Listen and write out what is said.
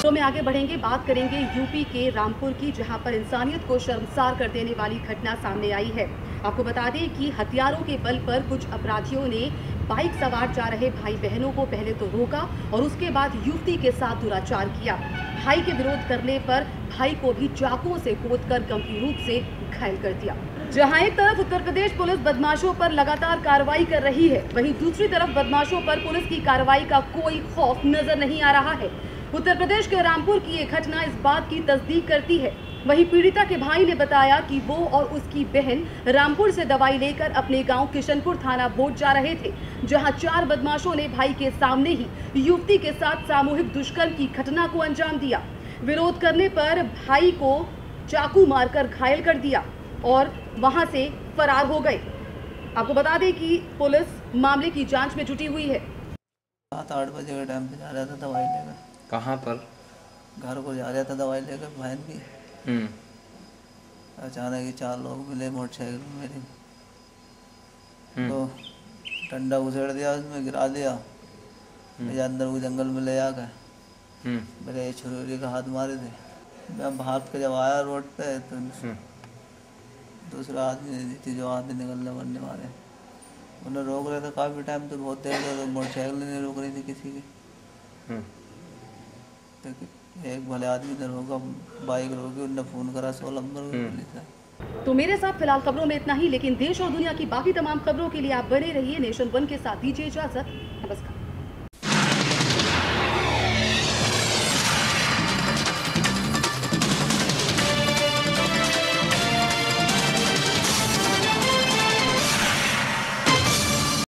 आगे बढ़ेंगे, बात करेंगे यूपी के रामपुर की, जहाँ पर इंसानियत को शर्मसार कर देने वाली घटना सामने आई है। आपको बता दें कि हथियारों के बल पर कुछ अपराधियों ने बाइक सवार जा रहे भाई बहनों को पहले तो रोका और उसके बाद युवती के साथ दुराचार किया। भाई के विरोध करने पर भाई को भी चाकुओं से कर गंभीर रूप से घायल कर दिया। जहाँ एक तरफ़ उत्तर प्रदेश पुलिस बदमाशों पर लगातार कार्रवाई कर रही है, वहीं दूसरी तरफ़ बदमाशों पर पुलिस की कार्रवाई का कोई खौफ नज़र नहीं आ रहा है। उत्तर प्रदेश के रामपुर की ये घटना इस बात की तस्दीक करती है। वहीं पीड़िता के भाई ने बताया कि वो और उसकी बहन रामपुर से दवाई लेकर अपने गाँव किशनपुर थाना बोट जा रहे थे, जहाँ चार बदमाशों ने भाई के सामने ही युवती के साथ सामूहिक दुष्कर्म की घटना को अंजाम दिया। विरोध करने पर भाई को चाकू मारकर घायल कर दिया और वहाँ से फरार हो गए। आपको बता दें कि पुलिस मामले की जाँच में जुटी हुई है। सात आठ बजे के टाइम पे जा रहा था दवाई लेकर। कहाँ पर? घर को जा रहा था दवाई लेकर बहन की। हम्म। अचानक ही चार लोग मिले मोटरसाइकिल मेरी। हम्म। तो डंडा उछेड़ दिया उसमें गिरा दिया। मुझे अंदर वो जंगल में ले जाकर हम्म। मेरे छुरी का हाथ मारे थे। मैं भाग के जब आया रोड पे तो हम्म। दूसरा आदमी ने दी थी जो आदमी निकलने बनने वाले। उन्हें रोक रहे थे काफ़ी टाइम तो बहुत देर तक मोटरसाइकिल नहीं रोक रही थी किसी की। हम्म। तो एक भले आदमी इधर होगा बाइक उनने फ़ोन करा सौ नंबर हम्म। पुलिस तो मेरे साथ फ़िलहाल खबरों में इतना ही लेकिन देश और दुनिया की बाकी तमाम खबरों के लिए आप बने रहिए नेशन वन के साथ। दीजिए इजाज़त। नमस्कार।